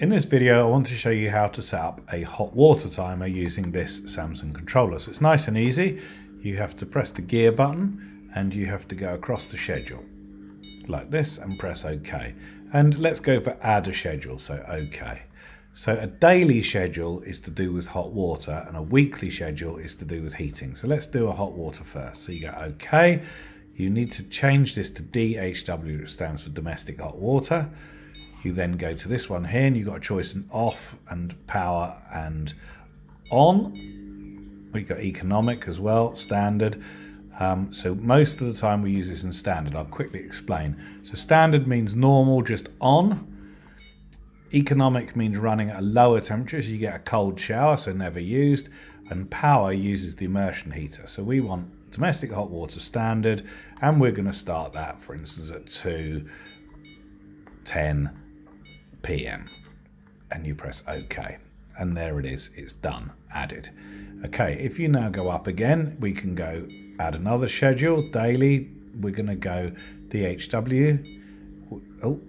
In this video, I want to show you how to set up a hot water timer using this Samsung controller. So it's nice and easy. You have to press the gear button and you have to go across the schedule like this and press OK. And let's go for add a schedule, so OK. So a daily schedule is to do with hot water and a weekly schedule is to do with heating. So let's do a hot water first. So you go OK. You need to change this to DHW, which stands for domestic hot water. You then go to this one here and you've got a choice in off and power and on. We've got economic as well, standard. Um, so most of the time we use this in standard. I'll quickly explain. So standard means normal, just on. Economic means running at a lower temperature, so you get a cold shower, so never used. And power uses the immersion heater. So we want domestic hot water standard, and we're going to start that, for instance, at 2, 10 p.m. And you press OK. And there it is, it's done, added. Okay, if you now go up again, we can go add another schedule, daily. We're going to go DHW. Oh,